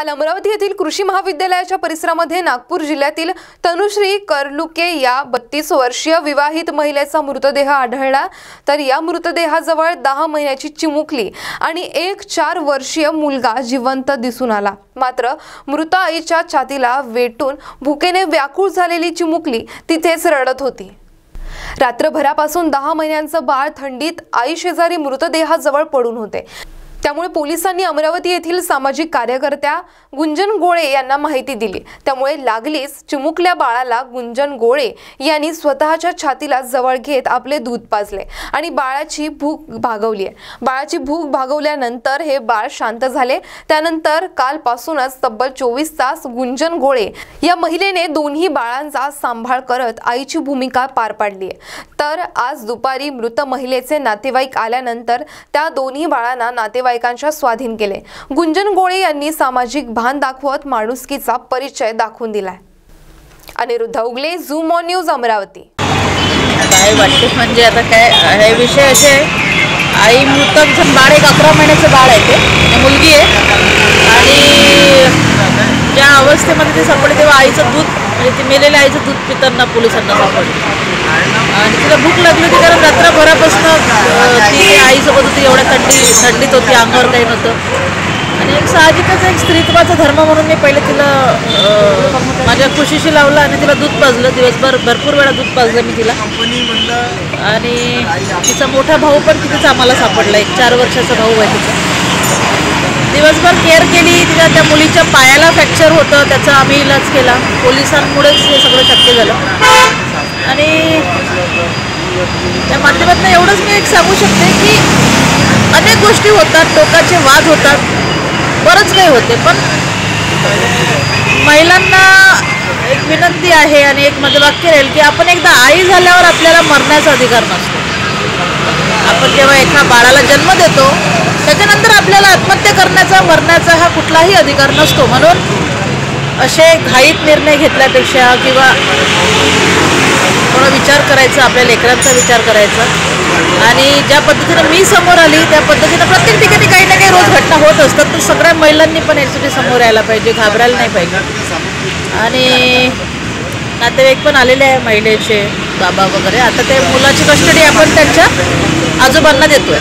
काल अमरावती येथील कृषी महाविद्यालयाच्या परिसरामध्ये नागपूर जिल्ह्यातील तनुश्री करलुके या बत्तीस वर्षीय विवाहित महिलेचा मृतदेह आढळला. तर या मृतदेहाजवळ दहा महिन्याची चिमुकली आणि एक चार वर्षीय मुलगा जिवंत दिसून आला. मात्र मृत आईच्या छातीला वेटून भुकेने व्याकुळ झालेली चिमुकली तिथेच रडत होती. रात्रभरापासून दहा महिन्यांचं बाळ थंडीत आई शेजारी मृतदेहाजवळ पडून होते. त्यामुळे पोलिसांनी अमरावती येथील सामाजिक कार्यकर्त्या गुंजन गोळे यांना माहिती दिली. त्यामुळे लागलीच चिमुकल्या बाळाला गुंजन गोळे यांनी स्वतःच्या छातीला जवळ घेत आपले दूध पाजले आणि बाळाची भूक भागवली आहे. बाळाची भूक भागवल्यानंतर हे बाळ शांत झाले. त्यानंतर कालपासूनच तब्बल चोवीस तास गुंजन गोळे या महिलेने दोन्ही बाळांचा सांभाळ करत आईची भूमिका पार पाडली आहे. तर आज दुपारी मृत महिलेचे नातेवाईक आल्यानंतर त्या दोन्ही बाळांना नातेवाईकांच्या स्वाधीन केले. गुंजन गोळे यांनी सामाजिक भान दाखवत माणुसकीचा परिचय दाखवून दिलाय. Aniruddha Ugale zoom on news Amravati. काय वाटते म्हणजे आता काय हे विषय असे आई मृतक जण बाळ एक अकरा महिन्याचं बाळ आहे ते. मुलगी आहे. आणि ज्या अवस्थेमध्ये ते सापडले तेव्हा आईचं दूध म्हणजे ते मेलेल्या आईचं दूध पितांना पोलिसांना सापडलं. आणि तिला भूक लागली होती कारण रात्रभरापासून ती आईसोबत होती एवढ्या थंडी थंडीत होती अंगावर काही नव्हतं. आणि एक साहजिकच एक स्त्रीत्वाचा धर्म म्हणून मी पहिले तिला माझ्या खुशीशी लावलं आणि तिला दूध पाजलं. दिवसभर भरपूर वेळा दूध पाजलं मी तिला. आणि तिचा मोठा भाऊ पण तिथेच आम्हाला सापडला एक चार वर्षाचा भाऊ आहे तिचा. दिवसभर केअर केली तिच्या त्या मुलीच्या पायाला फ्रॅक्चर होतं त्याचा आम्ही इलाज केला. पोलिसांमुळेच हे सगळं शक्य झालं. आणि त्या माध्यमातून एवढंच मी एक सांगू शकते की अनेक गोष्टी होतात टोकाचे वाद होतात. बरंच काही होते पण महिलांना एक विनंती आहे आणि एक माझं वाक्य राहील की आपण एकदा आई झाल्यावर आपल्याला मरण्याचा अधिकार नसतो. आपण जेव्हा एका बाळाला जन्म देतो त्याच्यानंतर आपल्याला आत्महत्या करण्याचा मरण्याचा हा कुठलाही अधिकार नसतो. म्हणून असे घाईत निर्णय घेतल्यापेक्षा किंवा थोडा विचार करायचा आपल्या लेकरांचा विचार करायचा. आणि ज्या पद्धतीनं मी समोर आली त्या पद्धतीनं प्रत्येक ठिकाणी काही ना काही रोज घटना होत असतात. तर सगळ्या महिलांनी पण याच्यासाठी समोर यायला पाहिजे घाबरायला नाही पाहिजे. आणि नातेवाईक पण आलेले आहे महिलेचे बाबा वगैरे. आता ते मुलाची कस्टडी आपण त्यांच्या आजोबांना देतोय.